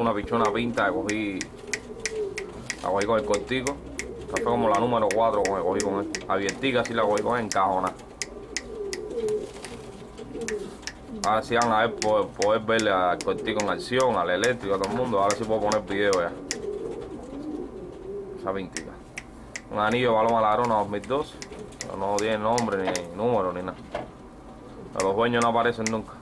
una pichona pinta que cogí. La cogí con el cortico. Esta fue como la número 4 que cogí con él. Abiertica así la cogí con él encajona. Ahora sí van a ver, poder, poder verle al cortico en acción, al eléctrico, a todo el mundo. Ahora sí puedo poner video ya. Esa pintica. Un anillo de balón Paloma Ladrona 2002. Pero no tiene nombre, ni número, ni nada. Pero los dueños no aparecen nunca.